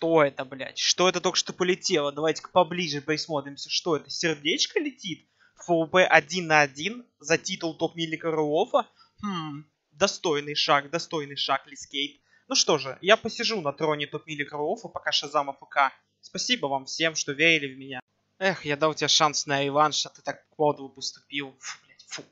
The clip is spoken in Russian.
Что это, блядь? Что это только что полетело? Давайте-ка поближе присмотримся. Что это? Сердечко летит? ФУБ 1 на 1 за титул топ-миллика Рулофа? Хм, достойный шаг, достойный шаг, Лискейт. Ну что же, я посижу на троне топ-миллика Рулофа, пока Шазам АФК. Спасибо вам всем, что верили в меня. Эх, я дал тебе шанс на реванш, а ты так подло поступил. Фу,